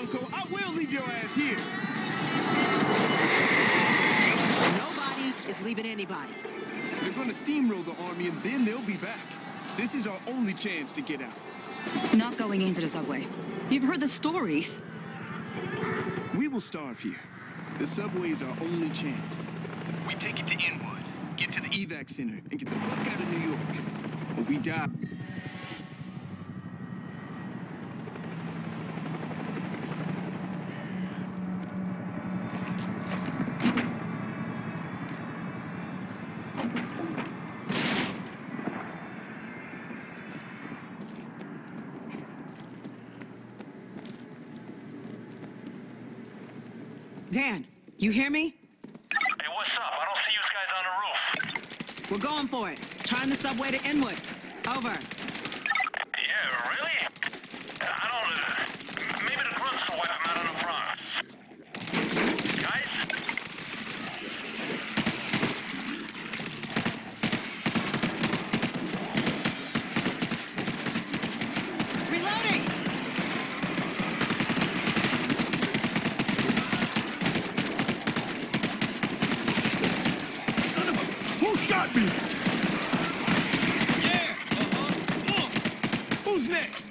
Bronco, I will leave your ass here. Nobody is leaving anybody. They're gonna steamroll the army and then they'll be back. This is our only chance to get out. Not going into the subway. You've heard the stories. We will starve here. The subway is our only chance. We take it to Inwood, get to the evac center, and get the fuck out of New York. Or we die. Dan, you hear me? Hey, what's up? I don't see you guys on the roof. We're going for it. Trying the subway to Inwood. Over. Yeah, really? I don't... Uh, maybe the grunts will wipe them out of the Bronx. Guys? Reloading! Son of a... Who shot me? Yeah. Uh. Who's next?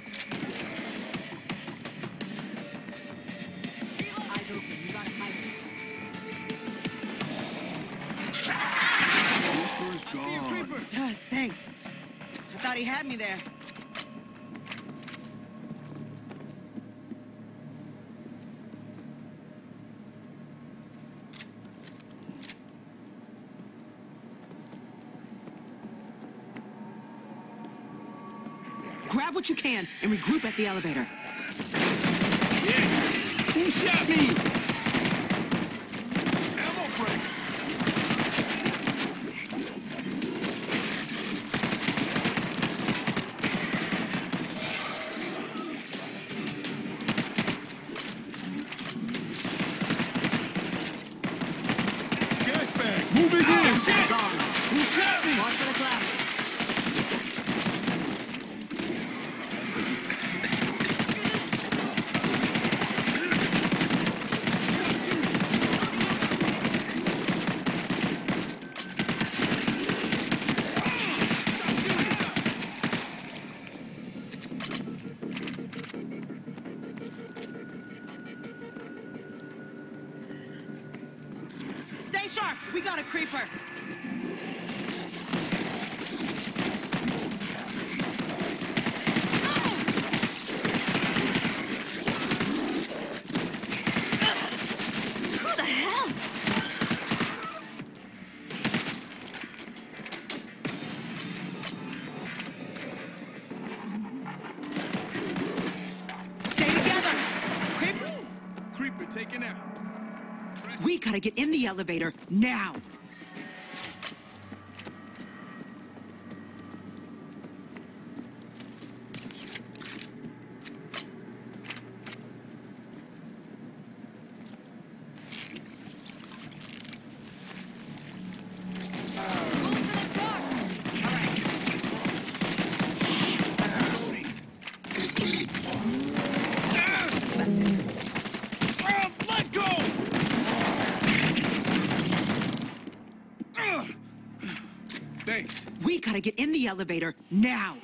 You and regroup at the elevator. Elevator now. We gotta get in the elevator now.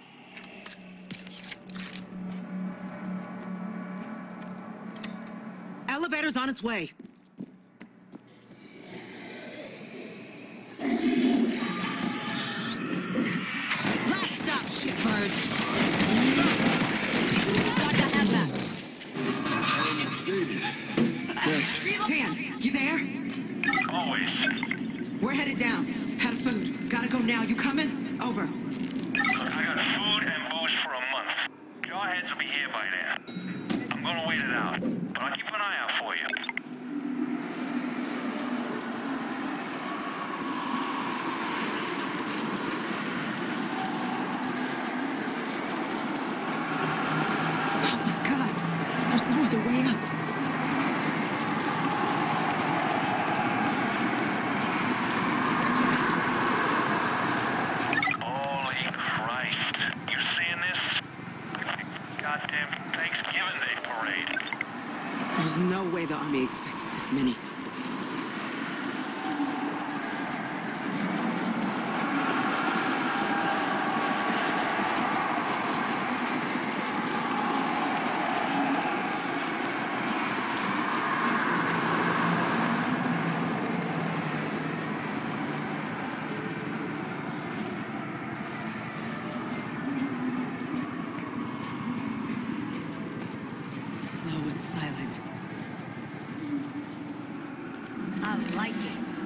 Elevator's on its way. silent. I like it.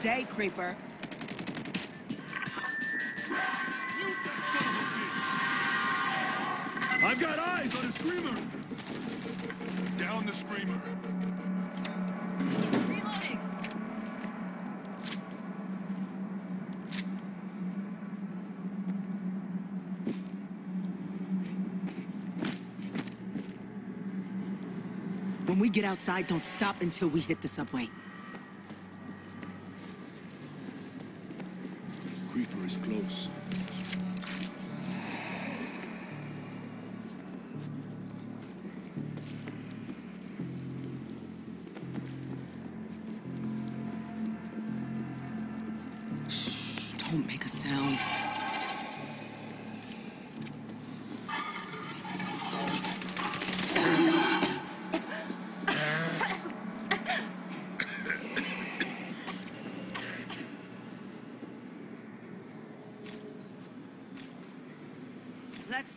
day, Creeper. I've got eyes on a screamer! Down the screamer. Reloading! When we get outside, don't stop until we hit the subway.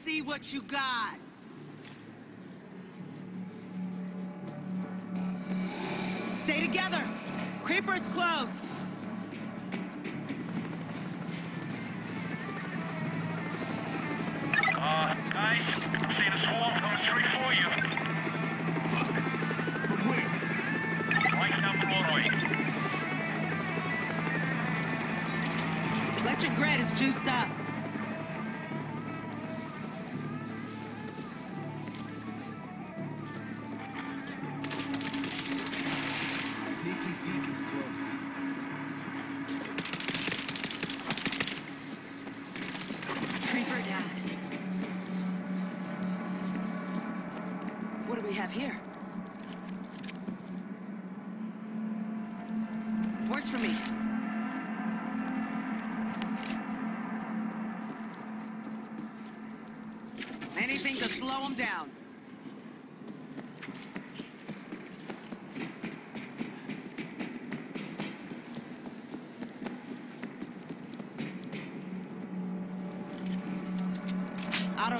see what you got. Stay together. Creeper's close. Seek is close.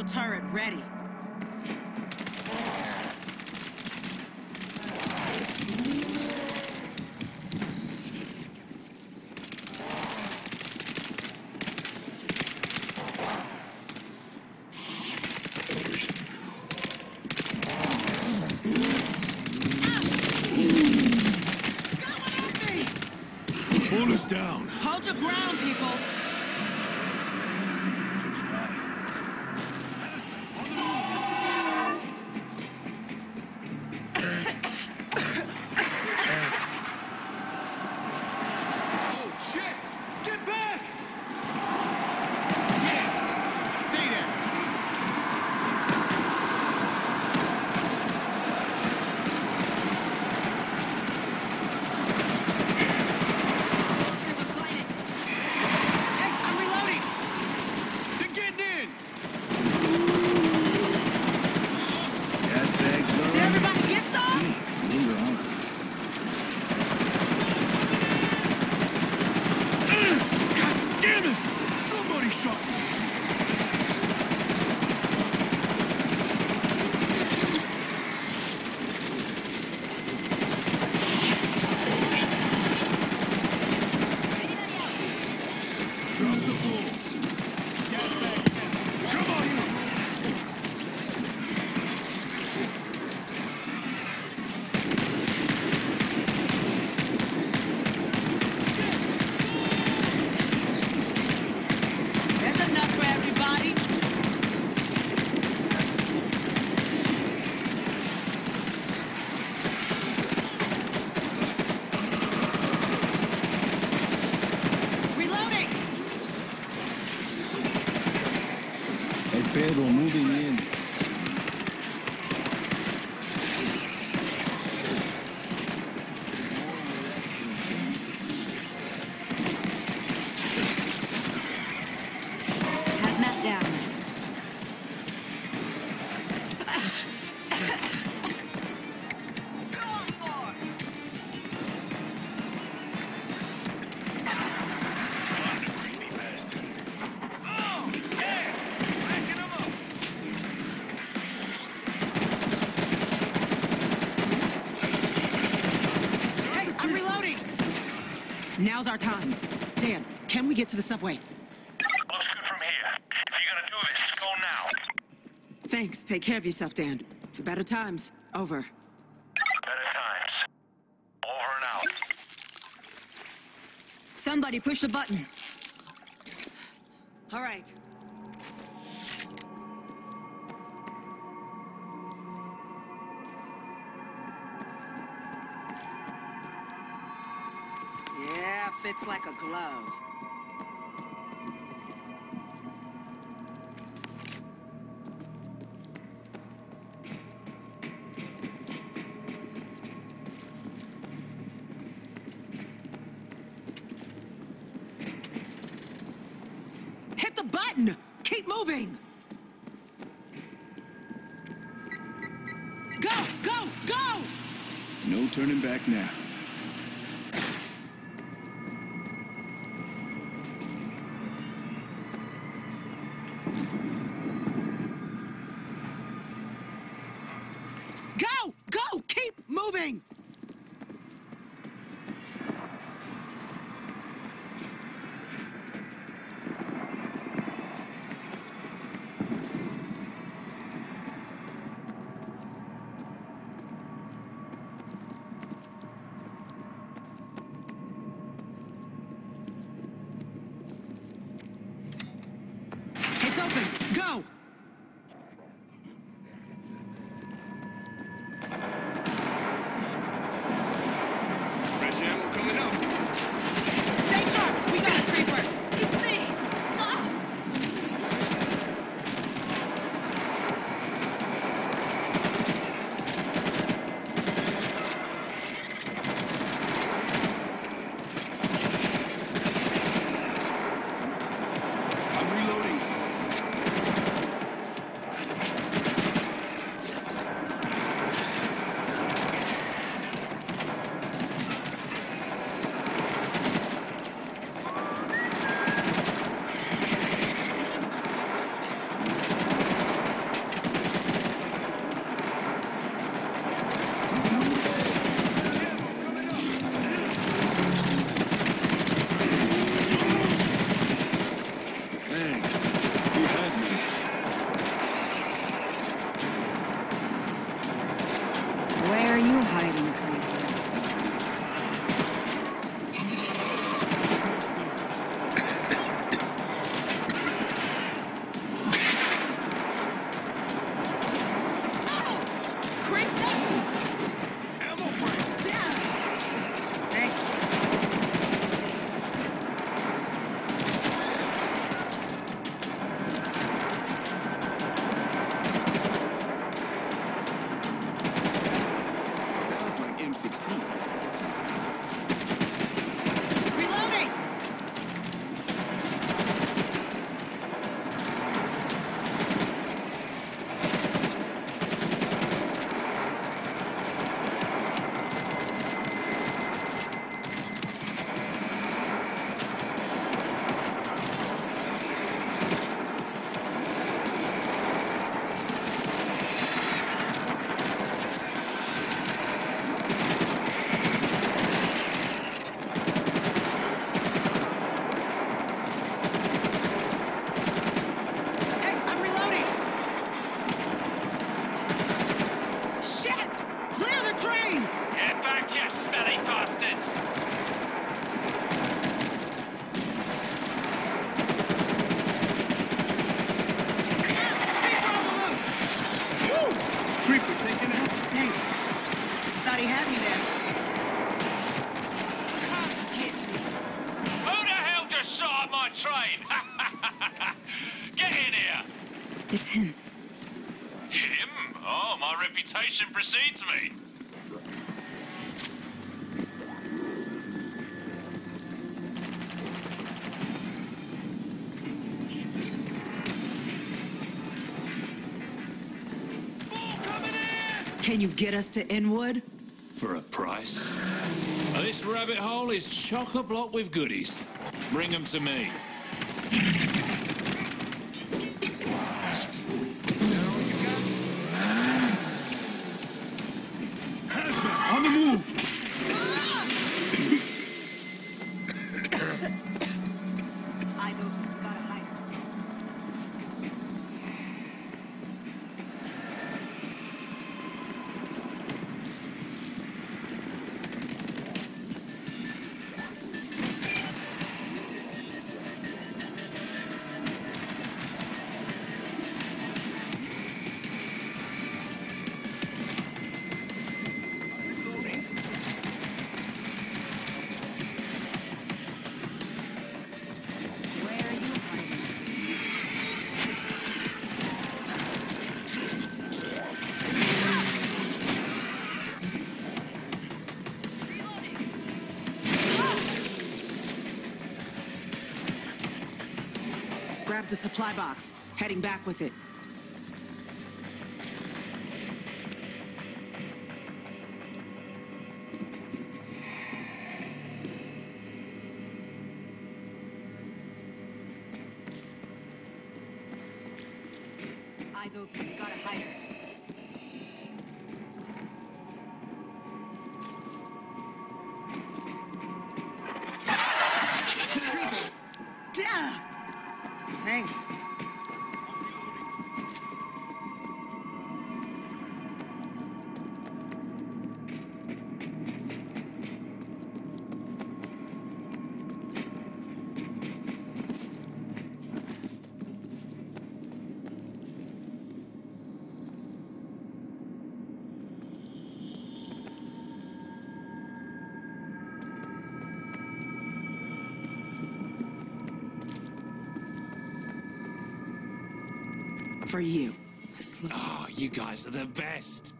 Turret ready. Hold us down. Hold your ground, people. Oh, shit! Get back! Yeah! Stay there! There's a pilot. Hey, I'm reloading. They're getting in! Gas bags low. Did everybody get some? Stinks. Linger on. God damn it! Somebody shot me! Drop the bull. Gas bag down. Come on, you! There's enough for everybody. Reloading. Pedro, moving in. Our time. Dan, can we get to the subway? Looks good from here. If you're gonna do this, go now. Thanks. Take care of yourself, Dan. It's better times. Over. Better times. Over and out. Somebody push the button. All right. Fits like a glove. Hit the button! Keep moving! Go, go, go! No turning back now. You get us to Inwood? For a price? This rabbit hole is chock-a-block with goodies. Bring them to me. Grabbed a supply box. Heading back with it. For you. Oh, you guys are the best.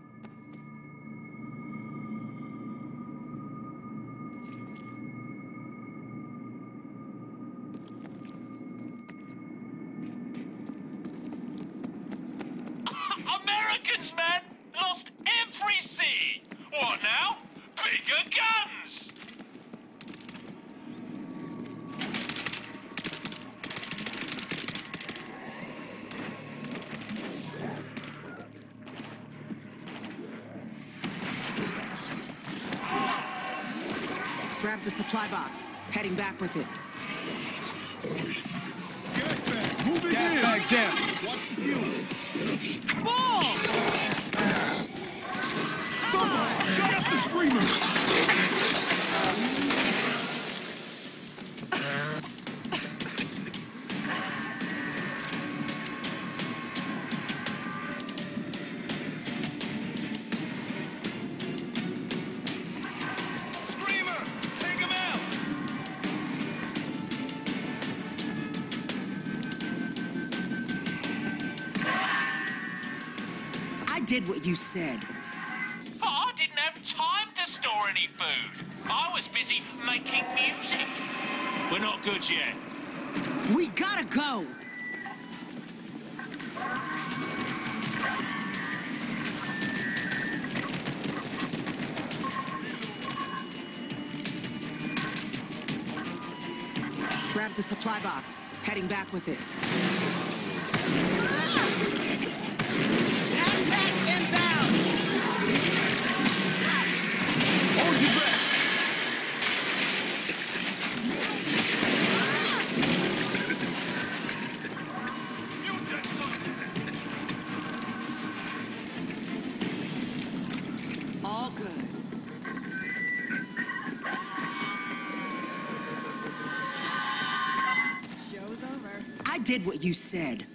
Grabbed a supply box. Heading back with it. Gas bag, moving Gas in! bags down. Watch the fumes. Bull! Someone, shut up the screamer! Screamer! What you said. But I didn't have time to store any food. I was busy making music. We're not good yet. We gotta go! Grabbed a supply box. Heading back with it. What you said.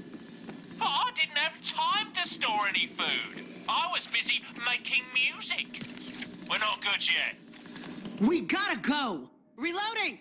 But I didn't have time to store any food. I was busy making music. We're not good yet. We gotta go! Reloading!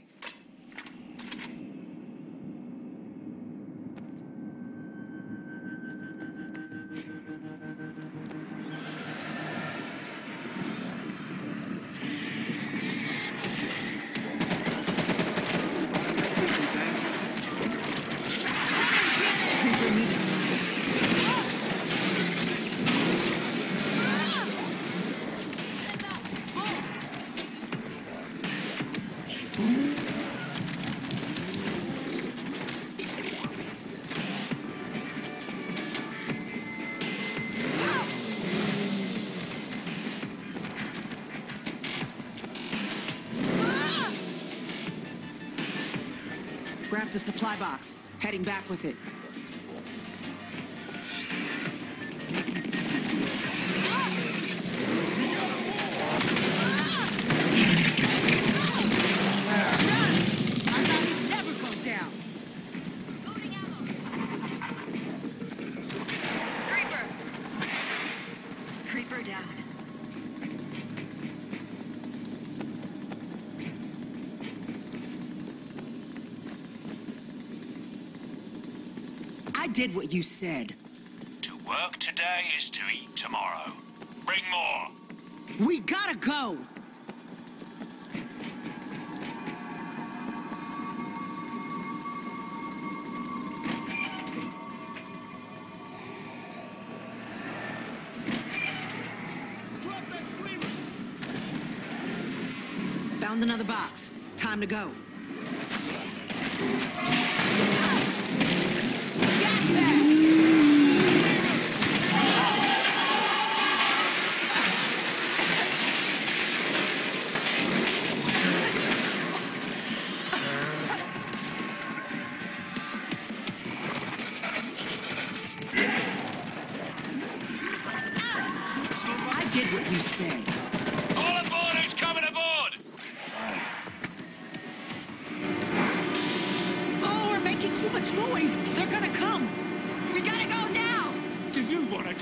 Grab the supply box. Heading back with it. Did what you said. To work today is to eat tomorrow. Bring more. We gotta go! Drop that screamer! Found another box. Time to go.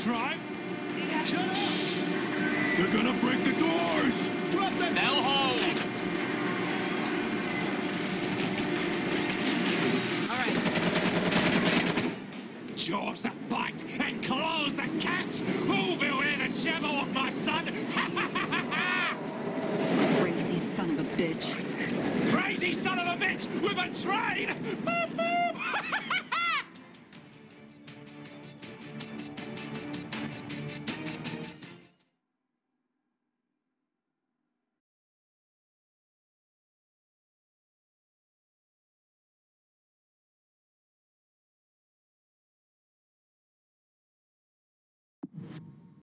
Shut up! They're gonna break the doors! Drop that They'll